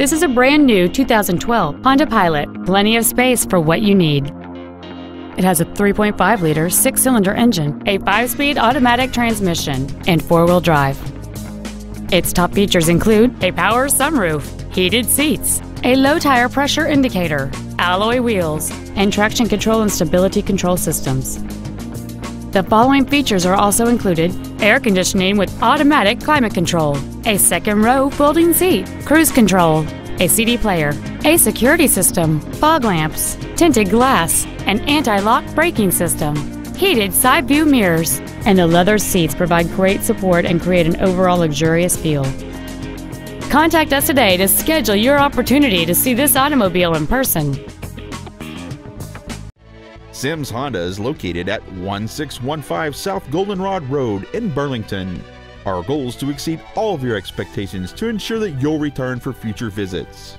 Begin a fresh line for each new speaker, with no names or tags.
This is a brand new 2012 Honda Pilot. Plenty of space for what you need. It has a 3.5 liter six cylinder engine, a five speed automatic transmission, and four wheel drive. Its top features include a power sunroof, heated seats, a low tire pressure indicator, alloy wheels, and traction control and stability control systems. The following features are also included air conditioning with automatic climate control, a second row folding seat, cruise control, a CD player, a security system, fog lamps, tinted glass, an anti-lock braking system, heated side view mirrors, and the leather seats provide great support and create an overall luxurious feel. Contact us today to schedule your opportunity to see this automobile in person.
Sims Honda is located at 1615 South Goldenrod Road in Burlington. Our goal is to exceed all of your expectations to ensure that you'll return for future visits.